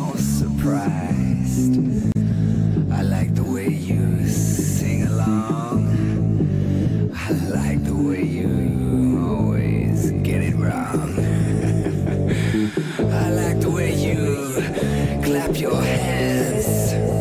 all surprised. I like the way you sing along. I like the way you always get it wrong. I like the way you clap your hands.